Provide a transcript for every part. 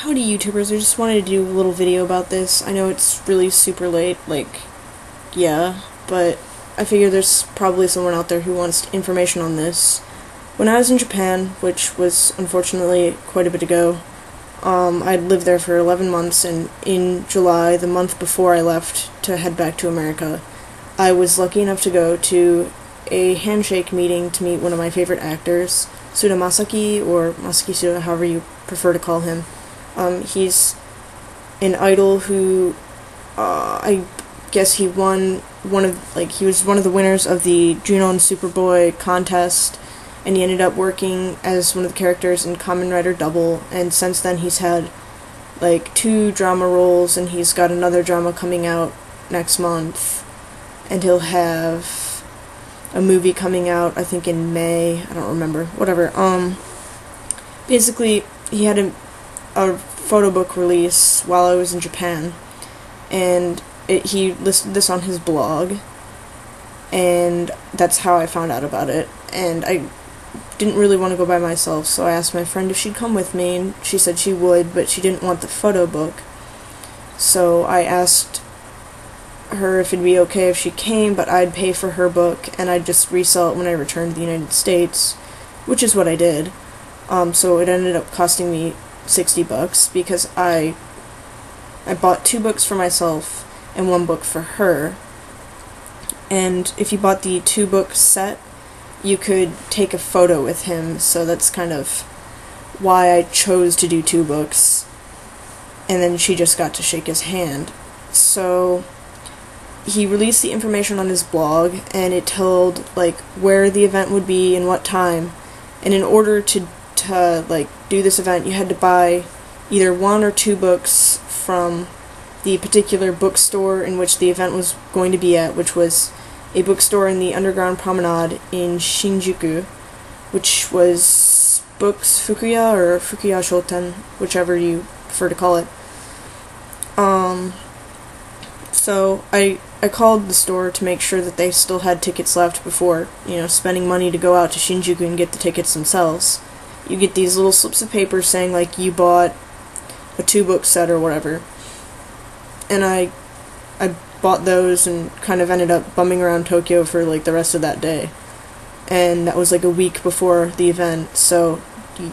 Howdy YouTubers, I just wanted to do a little video about this. I know it's really super late, like, yeah, but I figure there's probably someone out there who wants information on this. When I was in Japan, which was unfortunately quite a bit ago, um, I'd lived there for 11 months, and in July, the month before I left to head back to America, I was lucky enough to go to a handshake meeting to meet one of my favorite actors, Suda Masaki, or Masaki Suda, however you prefer to call him. Um, he's an idol who, uh, I guess he won one of, like, he was one of the winners of the Junon Superboy contest, and he ended up working as one of the characters in Kamen Rider Double, and since then he's had, like, two drama roles, and he's got another drama coming out next month, and he'll have a movie coming out, I think in May, I don't remember, whatever, um, basically, he had a a photo book release while I was in Japan, and it, he listed this on his blog, and that's how I found out about it. And I didn't really want to go by myself, so I asked my friend if she'd come with me, and she said she would, but she didn't want the photo book. So I asked her if it'd be okay if she came, but I'd pay for her book, and I'd just resell it when I returned to the United States, which is what I did. Um, so it ended up costing me 60 bucks because I I bought two books for myself and one book for her. And if you bought the two book set, you could take a photo with him, so that's kind of why I chose to do two books. And then she just got to shake his hand. So he released the information on his blog and it told like where the event would be and what time. And in order to to like do this event, you had to buy either one or two books from the particular bookstore in which the event was going to be at, which was a bookstore in the Underground Promenade in Shinjuku, which was Books Fukuya or Fukuya Shoten, whichever you prefer to call it. Um, so I I called the store to make sure that they still had tickets left before you know spending money to go out to Shinjuku and get the tickets themselves you get these little slips of paper saying like you bought a two book set or whatever. And I I bought those and kind of ended up bumming around Tokyo for like the rest of that day. And that was like a week before the event, so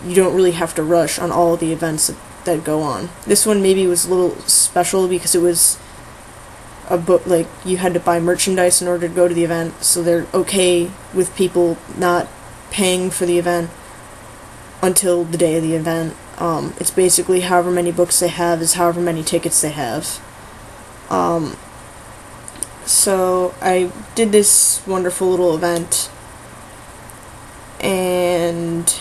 you don't really have to rush on all the events that, that go on. This one maybe was a little special because it was a book like you had to buy merchandise in order to go to the event, so they're okay with people not paying for the event until the day of the event. Um, it's basically however many books they have is however many tickets they have. Um, so I did this wonderful little event, and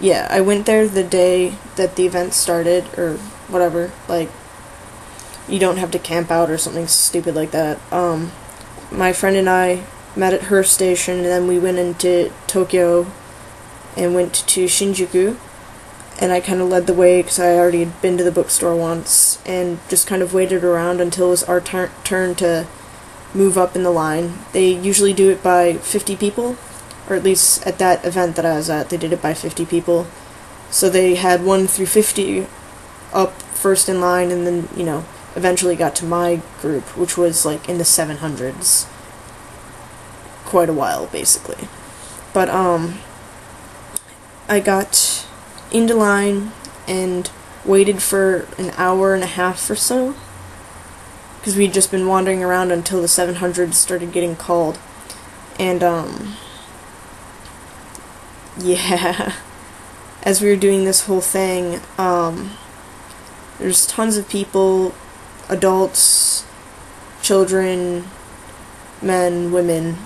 yeah, I went there the day that the event started, or whatever. Like, you don't have to camp out or something stupid like that. Um, my friend and I met at her station, and then we went into Tokyo and went to Shinjuku. And I kind of led the way because I already had been to the bookstore once and just kind of waited around until it was our tur- turn to move up in the line. They usually do it by 50 people, or at least at that event that I was at, they did it by 50 people. So they had 1 through 50 up first in line, and then, you know, eventually got to my group, which was like in the 700s. Quite a while, basically. But, um, I got into line and waited for an hour and a half or so because we'd just been wandering around until the 700s started getting called. And, um, yeah, as we were doing this whole thing, um, there's tons of people, adults, children, men, women,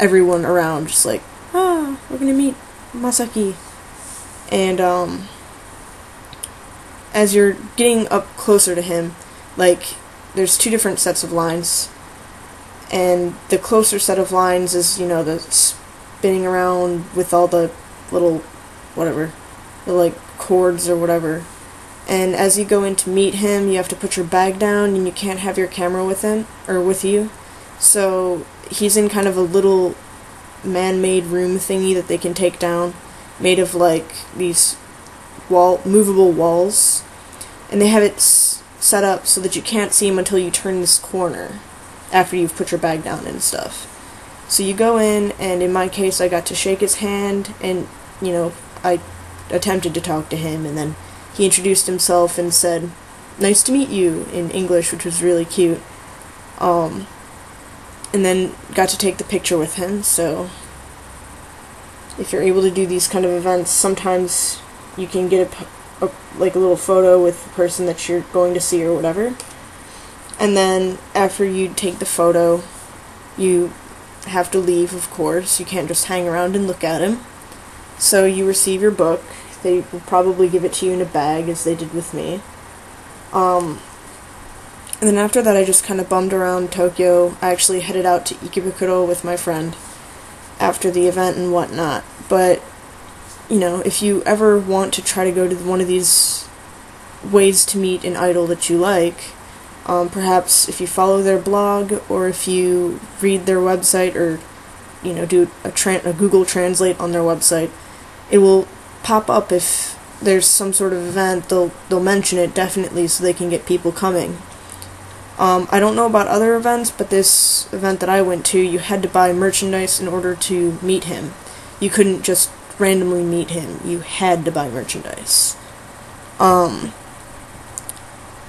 everyone around, just like, ah, we're gonna meet Masaki and um, as you're getting up closer to him, like there's two different sets of lines, and the closer set of lines is you know the spinning around with all the little whatever, the like cords or whatever. And as you go in to meet him, you have to put your bag down, and you can't have your camera with him or with you. So he's in kind of a little man-made room thingy that they can take down made of like these wall movable walls, and they have it set up so that you can't see him until you turn this corner after you've put your bag down and stuff. So you go in, and in my case, I got to shake his hand, and you know, I attempted to talk to him, and then he introduced himself and said, "Nice to meet you" in English, which was really cute. Um, and then got to take the picture with him. So if you're able to do these kind of events, sometimes you can get a, a like a little photo with the person that you're going to see or whatever. And then after you take the photo, you have to leave, of course. You can't just hang around and look at him. So you receive your book. They will probably give it to you in a bag, as they did with me. Um, and then after that, I just kind of bummed around Tokyo. I actually headed out to Ikebukuro with my friend after the event and whatnot. But, you know, if you ever want to try to go to one of these ways to meet an idol that you like, um, perhaps if you follow their blog or if you read their website or, you know, do a, tra- a Google Translate on their website, it will pop up if there's some sort of event. They'll they'll mention it definitely so they can get people coming. Um, I don't know about other events, but this event that I went to, you had to buy merchandise in order to meet him. You couldn't just randomly meet him. You had to buy merchandise. Um,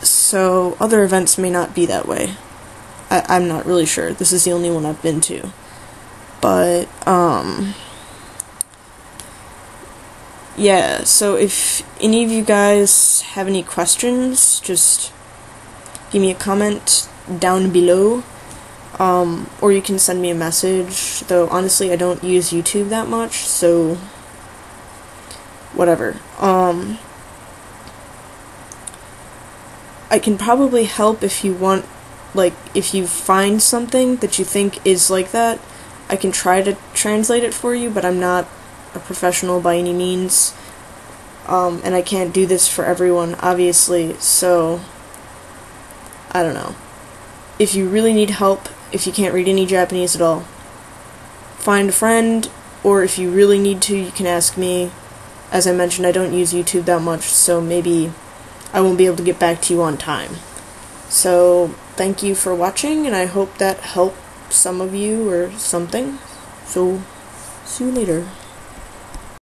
so other events may not be that way. I, I'm not really sure. This is the only one I've been to. But, um, yeah, so if any of you guys have any questions, just give me a comment down below. Um, or you can send me a message, though honestly I don't use YouTube that much, so whatever. Um, I can probably help if you want, like, if you find something that you think is like that, I can try to translate it for you, but I'm not a professional by any means. Um, and I can't do this for everyone, obviously, so I don't know. If you really need help, if you can't read any Japanese at all, find a friend, or if you really need to, you can ask me. As I mentioned, I don't use YouTube that much, so maybe I won't be able to get back to you on time. So, thank you for watching, and I hope that helped some of you or something. So, see you later.